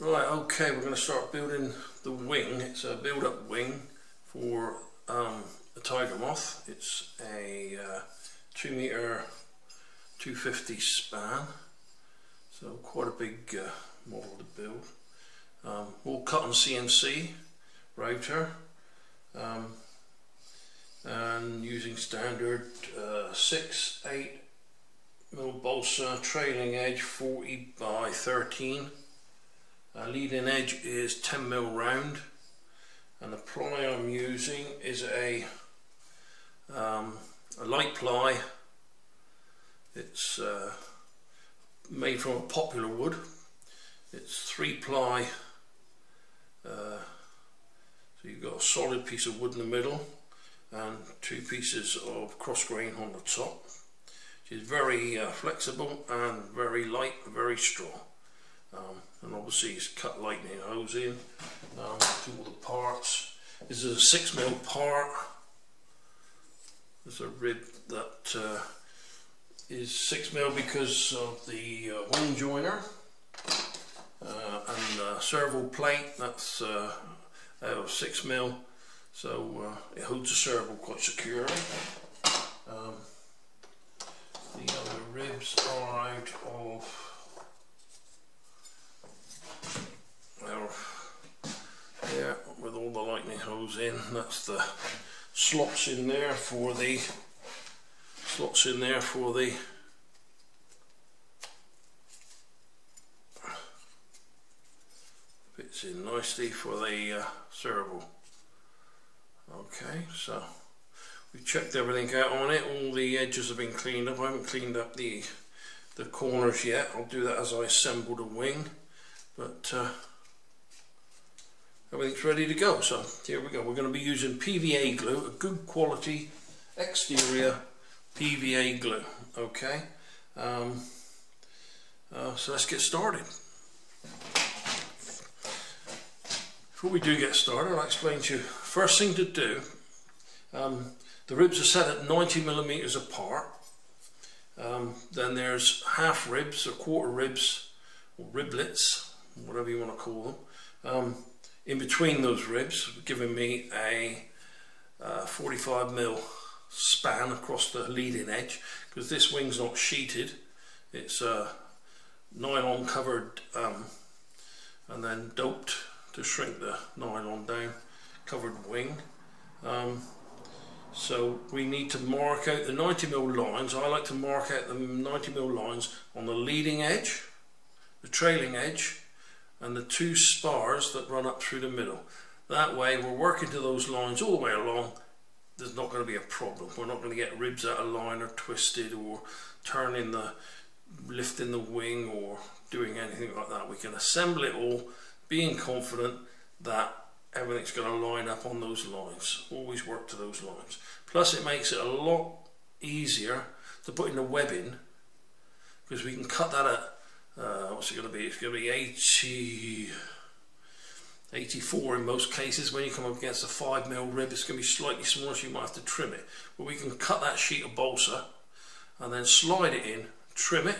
Right, okay, we're going to start building the wing. It's a build-up wing for um, a tiger moth. It's a uh, 2 meter 250 span, so quite a big uh, model to build. Um, all cut on CNC router um, and using standard uh, 6, 8 mil balsa trailing edge 40 by 13 uh, leading edge is 10 mil round and the ply I'm using is a, um, a light ply. It's uh, made from a poplar wood. It's three ply, uh, so you've got a solid piece of wood in the middle and two pieces of cross grain on the top. It's very uh, flexible and very light, very strong. Um, and obviously it's cut lightning holes in um, to all the parts. This is a six mil part. There's a rib that uh, is six mil because of the uh, wing joiner uh, and the servo plate that's uh, out of six mil so uh, it holds the servo quite securely. Um, the other ribs are out of there with all the lightning in. That's the slots in there for the slots in there for the fits in nicely for the uh, servo. Okay, so we've checked everything out on it. All the edges have been cleaned up. I haven't cleaned up the the corners yet. I'll do that as I assemble the wing. But uh, everything's ready to go. So here we go. We're going to be using PVA glue, a good quality exterior PVA glue. Okay. Um, uh, so let's get started. Before we do get started, I'll explain to you. First thing to do, um, the ribs are set at 90 millimeters apart. Um, then there's half ribs or quarter ribs or riblets, whatever you want to call them. In between those ribs, giving me a uh, 45 mil span across the leading edge because this wing's not sheeted. It's uh, nylon covered um, and then doped to shrink the nylon down covered wing. Um, so we need to mark out the 90 mil lines. I like to mark out the 90 mil lines on the leading edge the trailing edge and the two spars that run up through the middle. That way we're working to those lines all the way along. There's not going to be a problem. We're not going to get ribs out of line or twisted or turning the, lifting the wing or doing anything like that. We can assemble it all being confident that everything's going to line up on those lines. Always work to those lines. Plus it makes it a lot easier to put in the webbing because we can cut that at uh, what's it going to be? It's going to be 80, 84 in most cases. When you come up against a 5 mil rib, it's going to be slightly smaller, so you might have to trim it. But we can cut that sheet of balsa and then slide it in, trim it.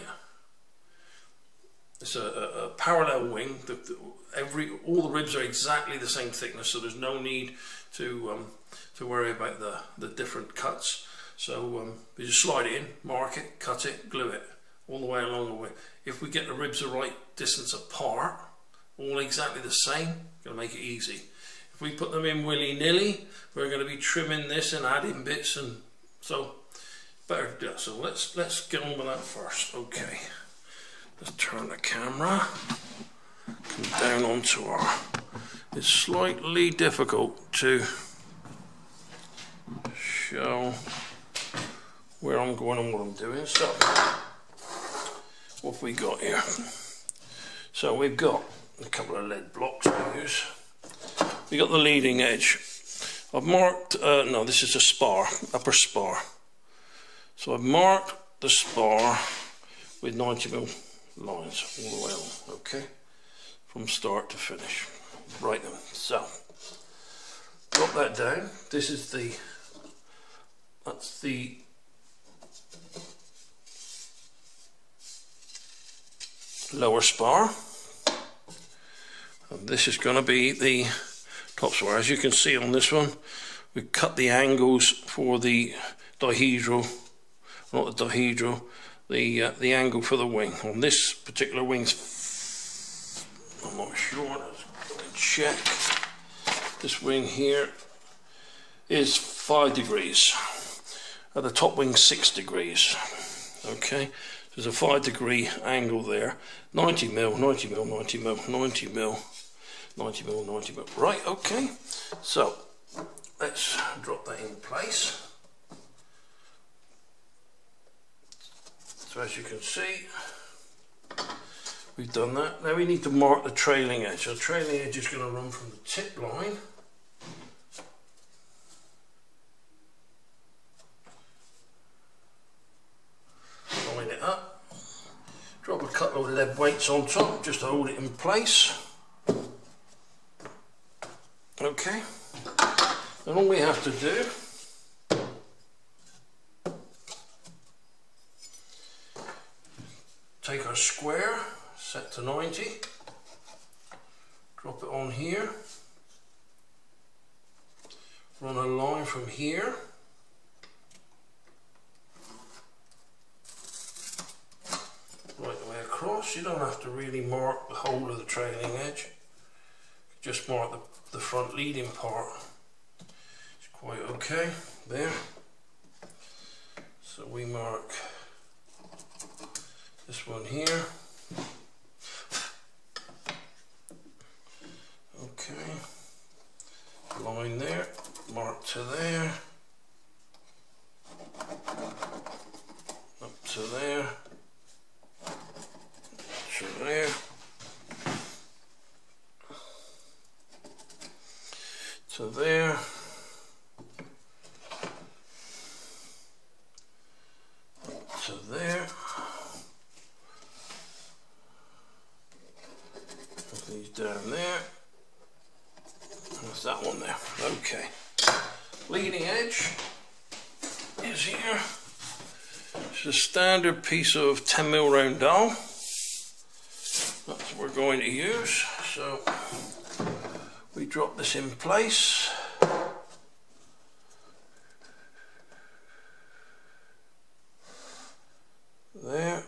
It's a, a, a parallel wing. The, the, every all the ribs are exactly the same thickness, so there's no need to um, to worry about the the different cuts. So um, we just slide it in, mark it, cut it, glue it all the way along the way. If we get the ribs the right distance apart, all exactly the same, to make it easy. If we put them in willy-nilly, we're to be trimming this and adding bits and so better do it. So let's let's get on with that first. Okay. Let's turn the camera. Come down onto our it's slightly difficult to show where I'm going and what I'm doing. So what have we got here? So we've got a couple of lead blocks to use. We got the leading edge. I've marked, uh, no, this is a spar, upper spar. So I've marked the spar with 90 mil lines all the way along, okay? From start to finish. Right then, so drop that down. This is the, that's the lower spar. And this is going to be the top spar As you can see on this one, we cut the angles for the dihedral, not the dihedral, the uh, the angle for the wing. On this particular wing's, I'm not sure. Let's check. This wing here is five degrees. At the top wing, six degrees. Okay, there's a five degree angle there. 90 mil, 90 mil, 90 mil, 90 mil, 90 mil, 90 mil. Right, okay. So let's drop that in place. So as you can see, we've done that. Now we need to mark the trailing edge. The trailing edge is going to run from the tip line it up, drop a couple of lead weights on top just to hold it in place. Okay, and all we have to do take our square, set to 90, drop it on here, run a line from here, you don't have to really mark the whole of the trailing edge, just mark the, the front leading part, it's quite okay there, so we mark this one here. Okay, line there, mark to there, up to there, there, to there. to there. these down there. There's that one there. Okay. Leading edge is here. It's a standard piece of 10 mil round dowel. To use. So we drop this in place. There.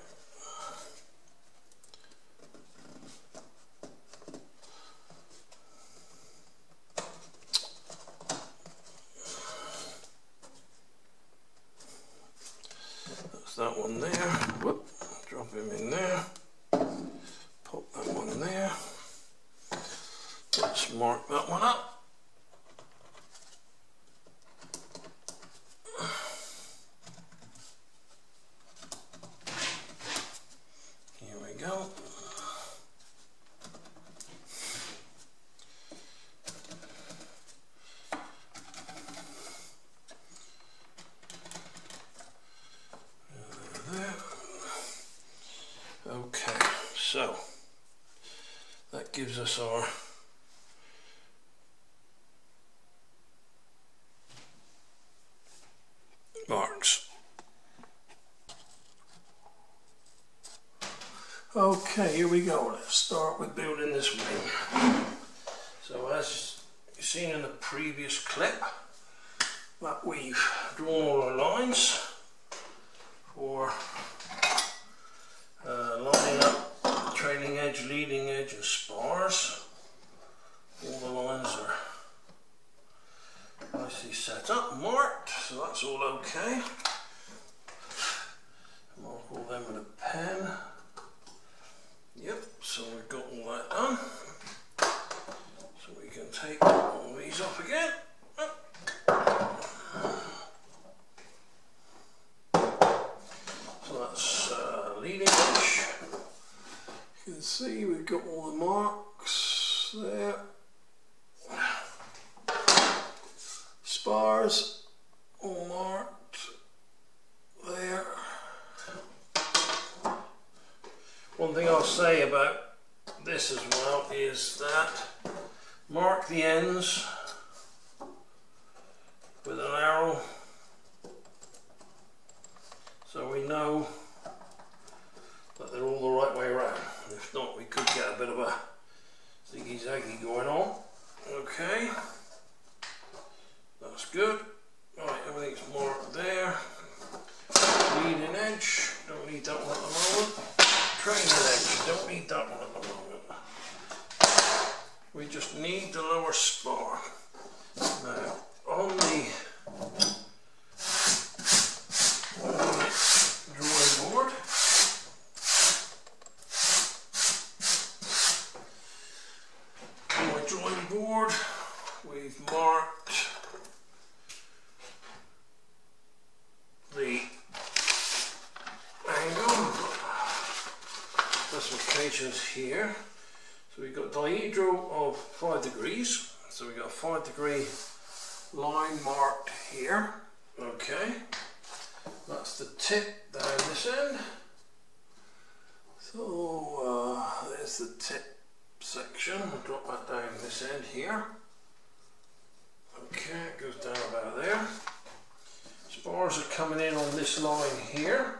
that one there. Whoop, drop him in there. Pop that one there. Let's mark that one up. Here we go. there. Okay, so our marks. Okay, here we go. Let's start with building this wing. So as you've seen in the previous clip, that we've drawn all our lines for uh, lining up trailing edge, leading edge and spars. All the lines are nicely set up, marked, so that's all okay. Mark all them with a pen. Yep, so we've got all that done. So we can take all these off again. So that's uh, leading edge. You can see we've got all the marks there. Spars all marked there. One thing I'll say about this as well is that mark the ends with an arrow so we know that they're all the right way around. If not, we could get a bit of a ziggy zaggy going on. Okay, that's good. Right, everything's marked there. Need an edge, don't need that one at the moment. Trailing edge, don't need that one at the moment. We just need the lower spar. Now, on the, on the drawing board, on my drawing board, we've marked the angle, specifications here. So we've got dihedral of 5 degrees, 5 degree line marked here. Okay, that's the tip down this end. So uh, there's the tip section, I'll drop that down this end here. Okay, it goes down about there. Spars are coming in on this line here.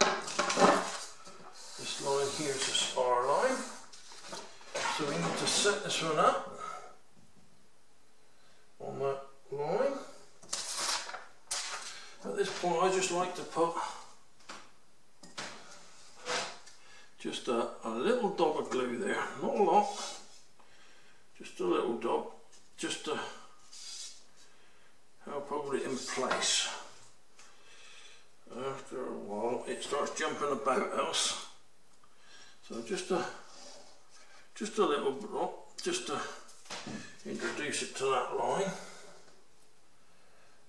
This line here is a spar line. So we need to set this one up on that line. Point I just like to put just a, a little dab of glue there, not a lot, just a little dab, just to help hold it in place. After a while it starts jumping about else. So just a just a little drop, just to introduce it to that line.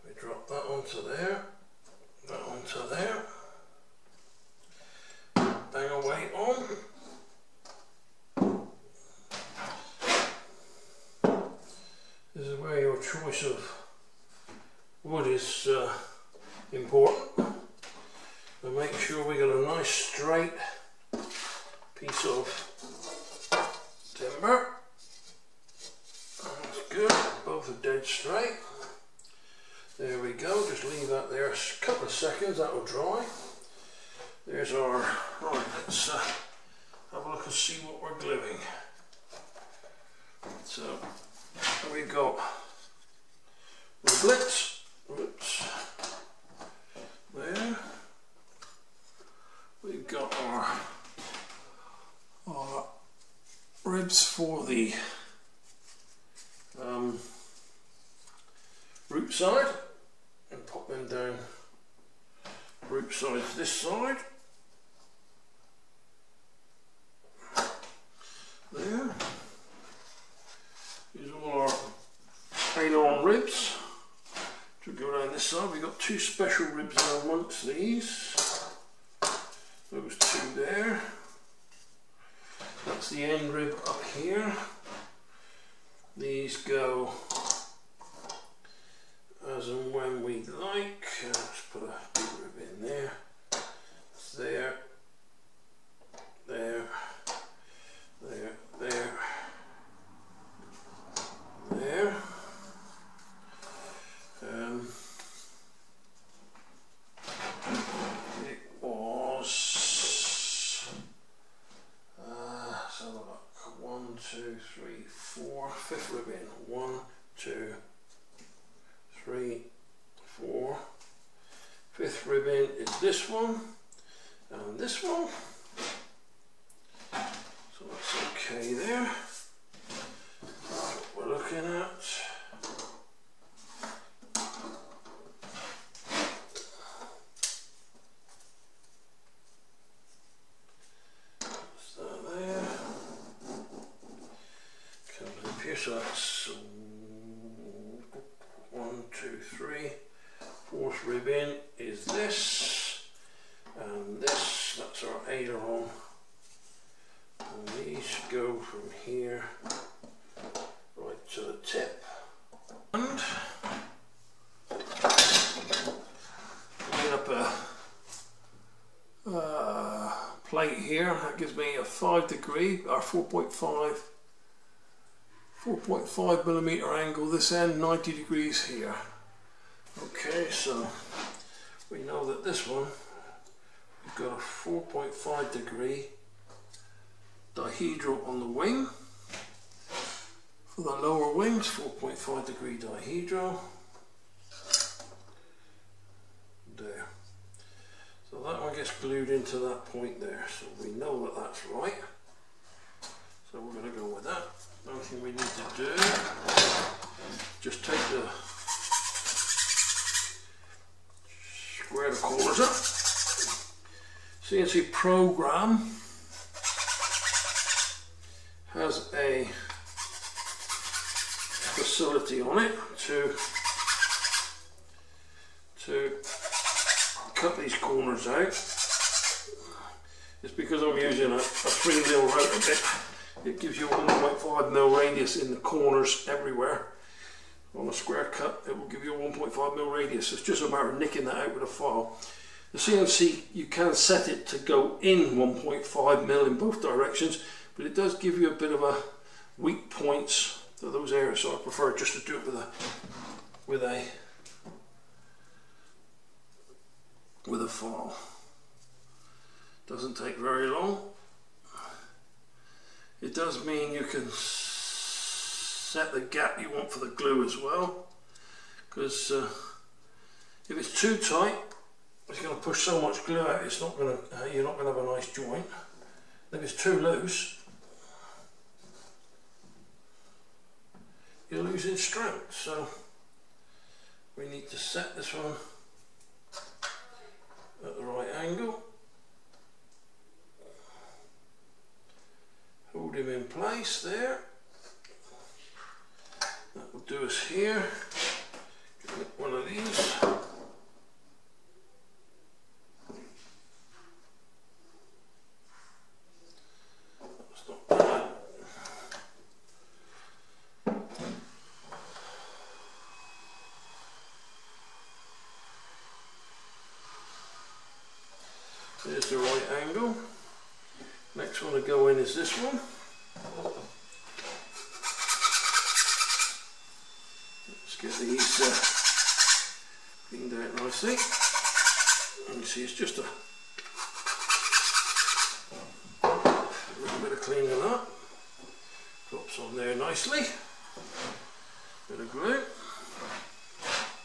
We drop that onto there, that onto there. Bang away on. This is where your choice of wood is uh, important. And make sure we get a nice straight piece of timber. That's good, both are dead straight. There we go, just leave that there a couple of seconds, that will dry. There's our, right, let's uh, have a look and see what we're gluing. So, we've got riblets, whoops, there. We've got our, our ribs for the um, root side and pop them down root side this side. There. These are all our aileron ribs. To go down this side, we've got two special ribs in amongst these. Those two there. That's the end rib up here. These go as and when we like. Uh, let's put a big rib in there. There. There. There. There. There. Um, it was uh, so look, one, two, three, four, fifth rib in. One, two, three, four. Fifth rib in is this one and this one. So that's okay there. That's what we're looking at. That's that there. Comes up here, so that's uh, one, two, three. Fourth rib in is this, and this, that's our aileron. And these go from here right to the tip. And made up a uh, plate here, that gives me a 5 degree, or 4.5 4.5 millimeter angle this end, 90 degrees here. Okay, so we know that this one, we've got a 4.5 degree dihedral on the wing. for the lower wings, 4.5 degree dihedral. There. So that one gets glued into that point there, so we know that that's right. So we're going to go with that. The Only thing we need to do, just take the square the corners up. CNC program has a facility on it to to cut these corners out. It's because I'm using a, a 3 mil router bit. It gives you 1.5 mil radius in the corners everywhere. On a square cut, it will give you a 1.5 mil radius. It's just a matter of nicking that out with a file. The CNC, you can set it to go in 1.5 mil in both directions, but it does give you a bit of a weak points to those areas. So I prefer just to do it with a with a with a file. Doesn't take very long. It does mean you can set the gap you want for the glue as well because uh, if it's too tight it's going to push so much glue out it's not going to uh, you're not going to have a nice joint. If it's too loose you're losing strength. So we need to set this one at the right angle hold him in place there that will do us here one of these There's the right angle. Next one to go in is this one. Let's get these uh, cleaned out nicely. And you see it's just a, a little bit of cleaning up. Drops on there nicely. Bit of glue.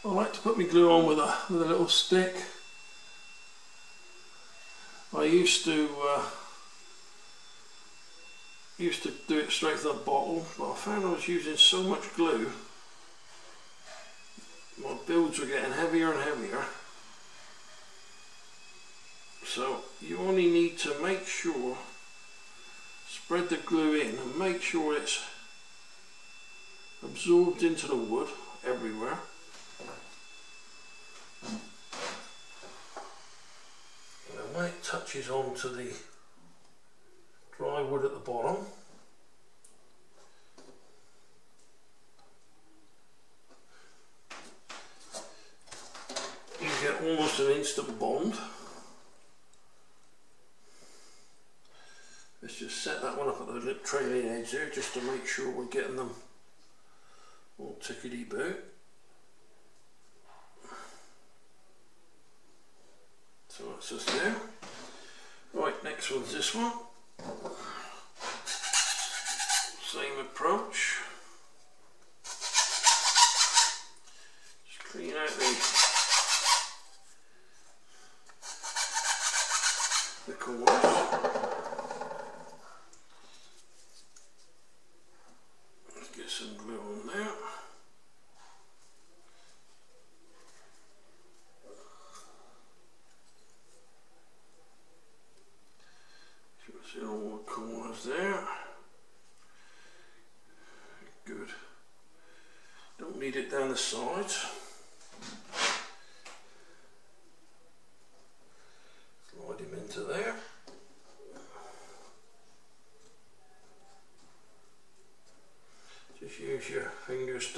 I like to put my glue on with a, with a little stick I used to uh, used to do it straight to the bottle, but I found I was using so much glue, my builds were getting heavier and heavier. So you only need to make sure, spread the glue in and make sure it's absorbed into the wood everywhere. when it touches onto the dry wood at the bottom you get almost an instant bond let's just set that one up at the lip trailing edge there just to make sure we're getting them all tickety boo So that's just there. Right, next one's this one. Same approach. Just clean out the corners. Let's get some glue on there. there. Good. Don't need it down the sides. Slide him into there. Just use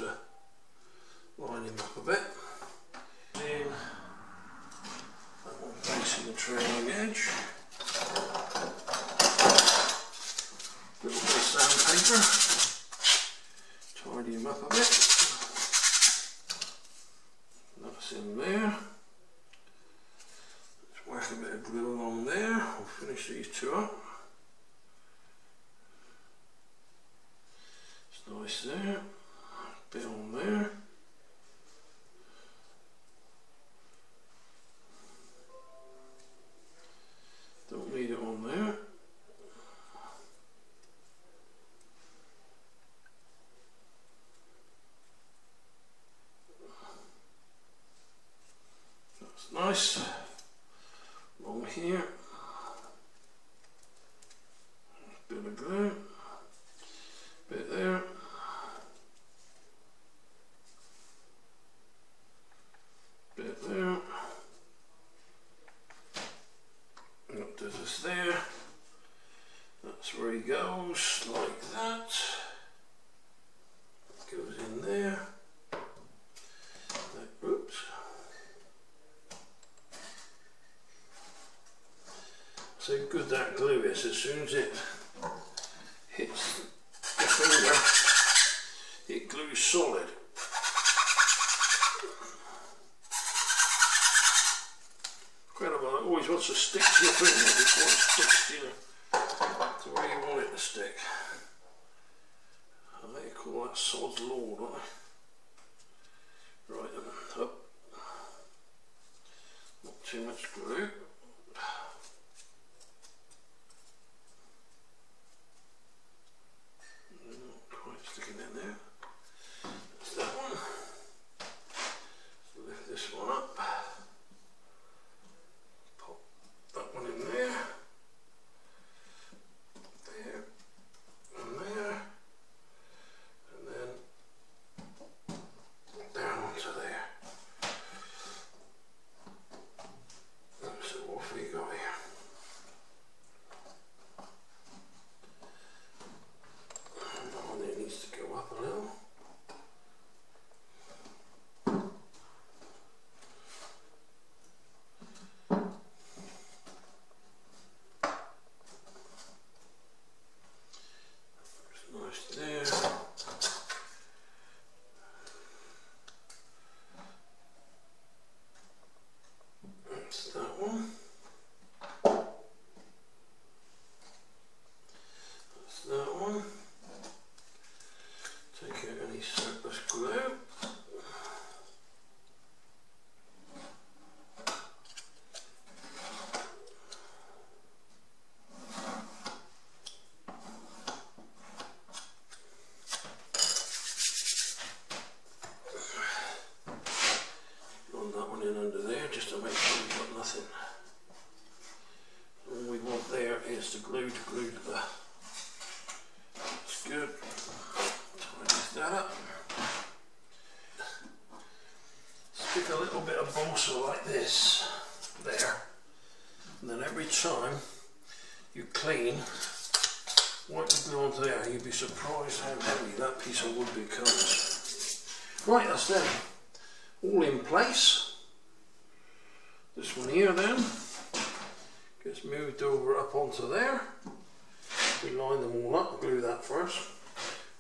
that. Goes in there. That, oops. So good that glue is as soon as it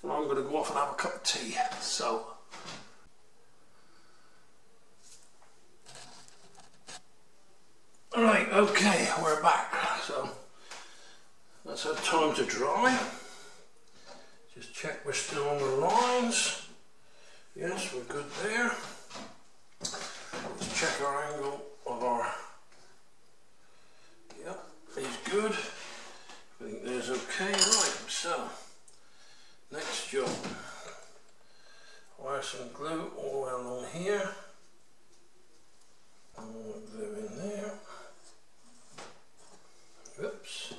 and I'm going to go off and have a cup of tea. So. Right, okay, we're back. So let's have time to dry. Just check we're still on the lines. Yes, we're good there. Let's check our angle of our Yep, he's good. I think there's okay. Right, so Next job, wire some glue all along here. More glue in there. Oops.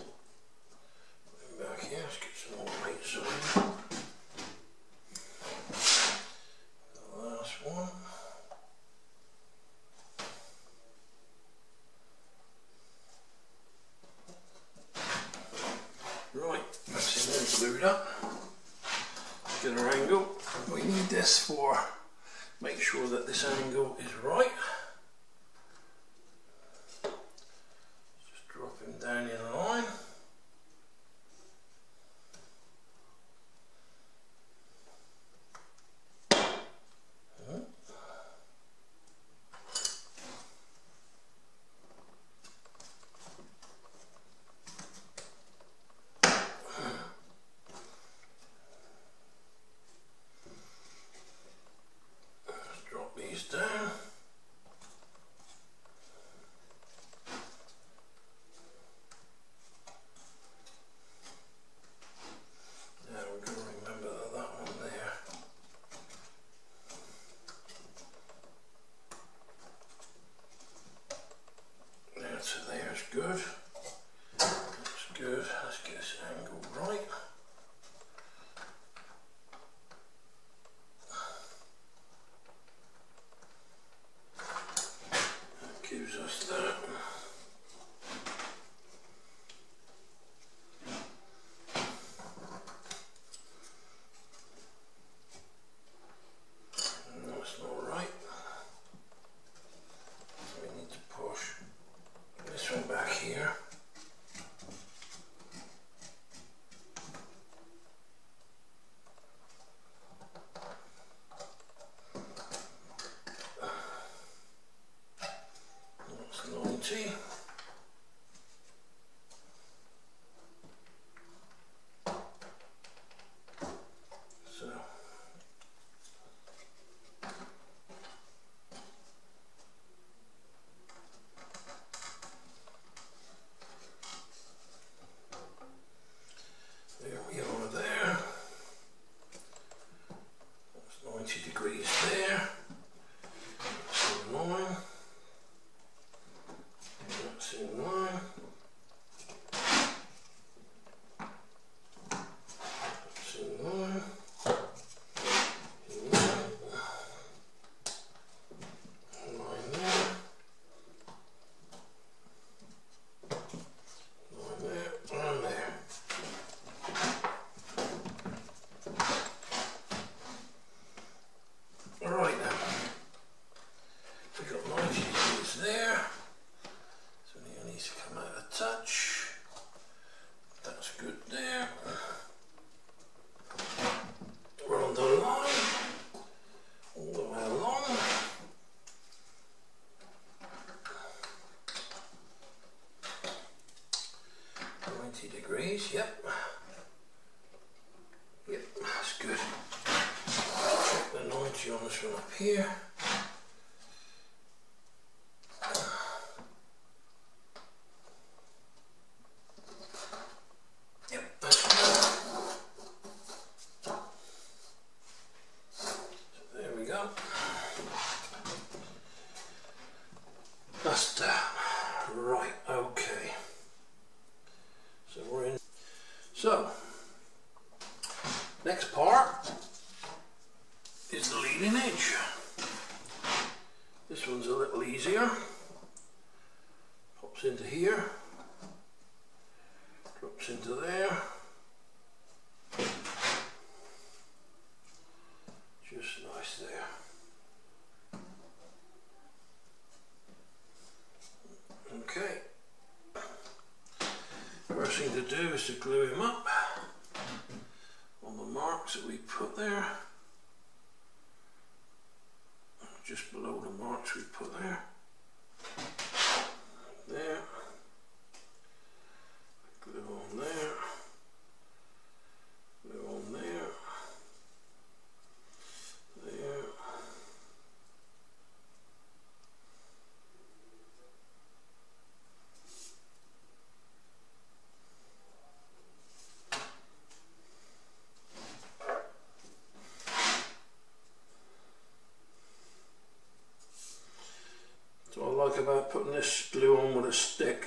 About putting this glue on with a stick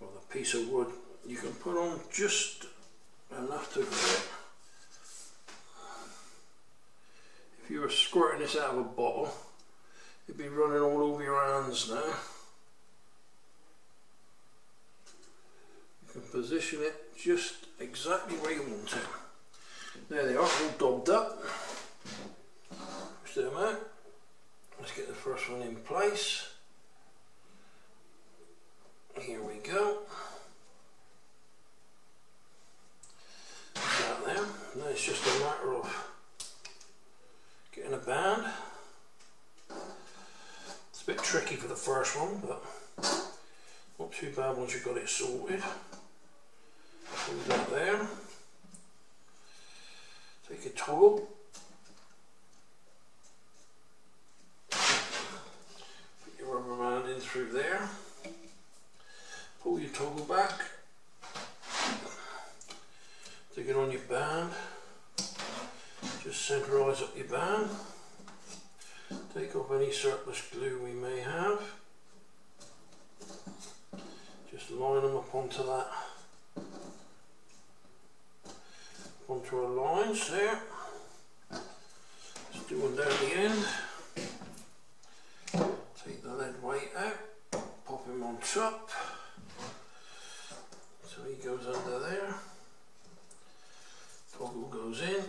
or a piece of wood, you can put on just enough to it. If you were squirting this out of a bottle, it'd be running all over your hands now. You can position it just exactly where you want it. There they are, all dobbed up. Push them out. First one in place. Here we go. Got them. Now it's just a matter of getting a band. It's a bit tricky for the first one, but not too bad once you've got it sorted. Put that there. Take a toggle. just line them up onto that. Onto our lines there. Let's do one down the end. Take the lead weight out pop him on top. So he goes under there. Toggle goes in.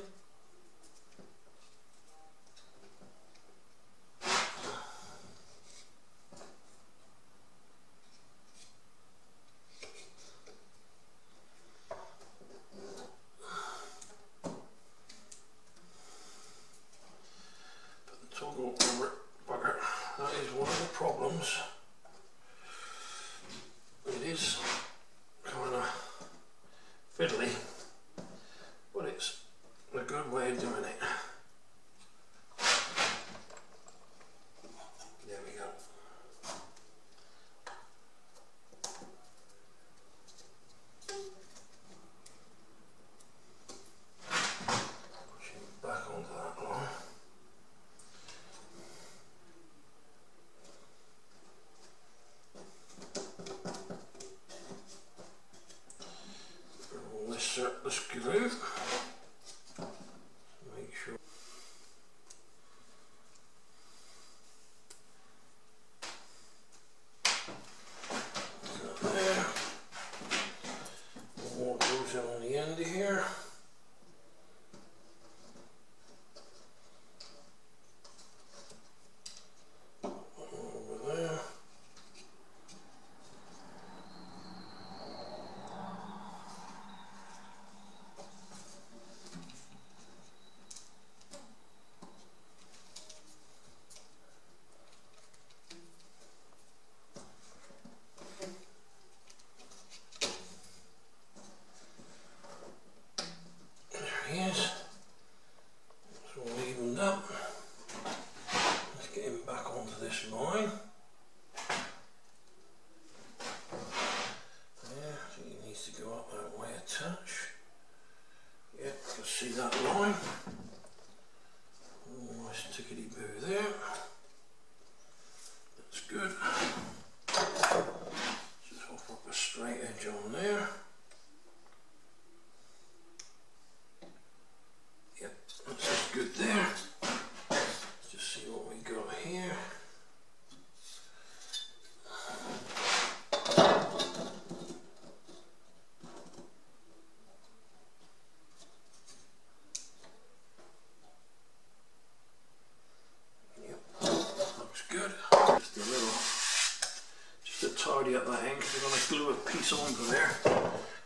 cylinder there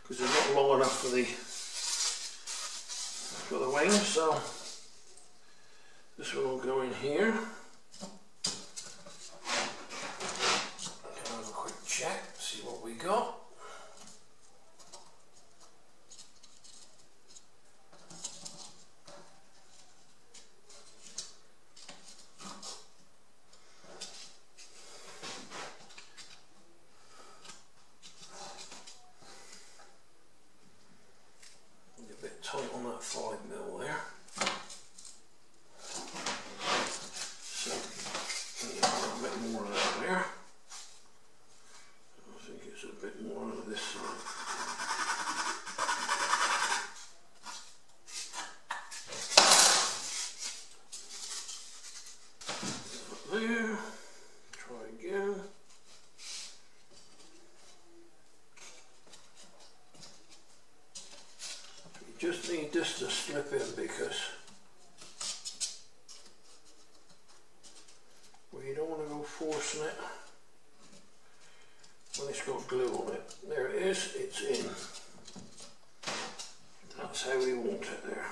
because they're not long enough for the for the wings so this will all go in here. where you don't want to go forcing it when it's got glue on it. There it is, it's in. That's how we want it there.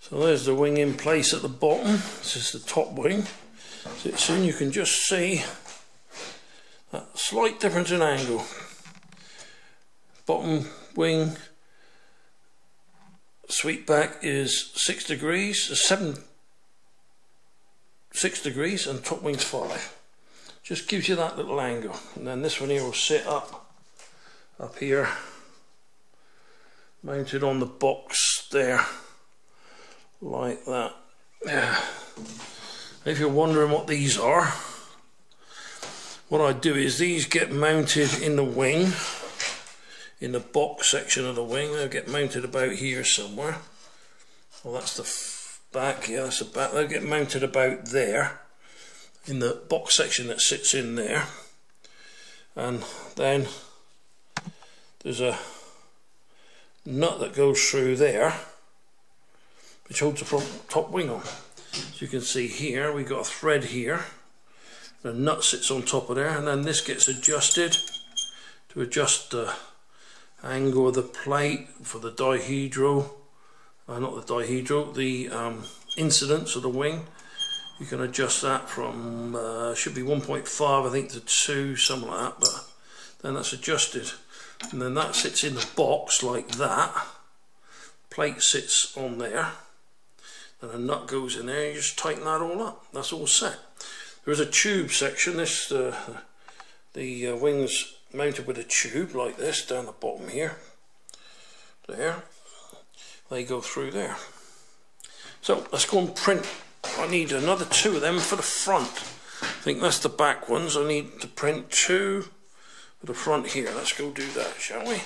So there's the wing in place at the bottom. This is the top wing. So soon you can just see that slight difference in angle. Bottom wing sweep back is six degrees, uh, seven, six degrees, and top wing's five. Just gives you that little angle. And then this one here will sit up, up here, mounted on the box there like that. Yeah. If you're wondering what these are, what I do is these get mounted in the wing, in the box section of the wing. They'll get mounted about here somewhere. Well, that's the back. Yeah, that's the back. They'll get mounted about there, in the box section that sits in there. And then there's a nut that goes through there which holds the front top wing on. As you can see here, we've got a thread here. The nut sits on top of there, and then this gets adjusted to adjust the angle of the plate for the dihedral, uh, not the dihedral, the um, incidence of the wing. You can adjust that from, uh, should be 1.5 I think to 2, something like that, but then that's adjusted. And then that sits in the box like that. Plate sits on there. And a nut goes in there you just tighten that all up. That's all set. There's a tube section. This uh, the uh, wings mounted with a tube like this down the bottom here. There. They go through there. So let's go and print. I need another two of them for the front. I think that's the back ones. I need to print two the front here. Let's go do that shall we